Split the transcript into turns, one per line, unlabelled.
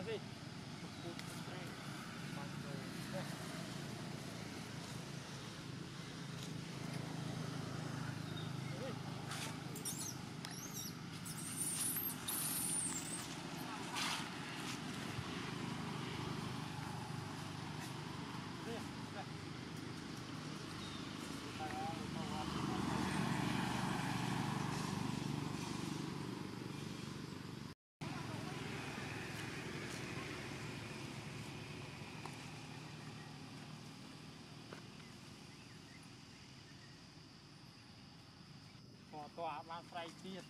minha vez. តោះបានស្រ័យទៀត